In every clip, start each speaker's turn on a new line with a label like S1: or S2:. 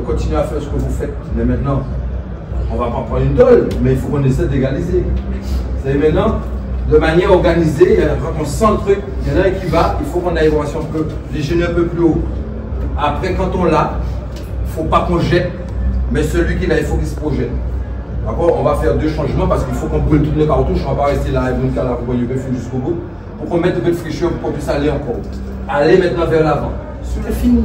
S1: continuer à faire ce que vous faites. Mais maintenant, on va pas prendre une tôle, mais il faut qu'on essaie d'égaliser. Vous savez, maintenant, de manière organisée, quand on sent le truc, il y en a un qui va, il faut qu'on aille voir si on peut déjeuner un peu plus haut. Après, quand on l'a, il ne faut pas qu'on jette, mais celui qui l'a, il faut qu'il se projette. D'accord? On va faire deux changements parce qu'il faut qu'on brûle toutes les cartouches. On ne va pas rester là et donc là, vous voyez, jusqu'au bout. Pour qu'on mette un peu de fricheur pour qu'on puisse aller encore. Aller maintenant vers l'avant. C'est fini.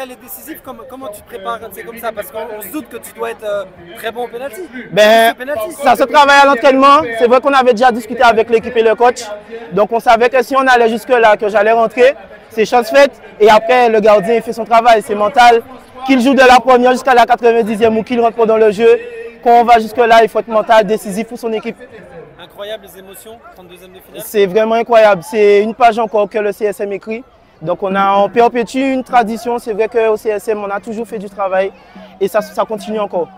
S2: allais être décisif, comment, comment tu te prépares comme ça Parce qu'on se doute que tu dois être euh, très bon au penalty.
S3: Ben, ça se travaille à l'entraînement. C'est vrai qu'on avait déjà discuté avec l'équipe et le coach. Donc on savait que si on allait jusque-là, que j'allais rentrer, c'est chose faite. Et après, le gardien fait son travail, c'est mental. Qu'il joue de la première jusqu'à la 90e ou qu'il rentre dans le jeu, quand on va jusque-là, il faut être mental, décisif pour son équipe.
S2: Incroyable les émotions, 32e de finale.
S3: C'est vraiment incroyable. C'est une page encore que le CSM écrit. Donc on, a, on perpétue une tradition. C'est vrai qu'au CSM, on a toujours fait du travail et ça, ça continue encore.